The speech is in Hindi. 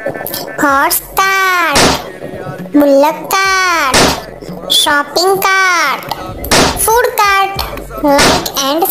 horse cart bullock cart shopping cart food cart light and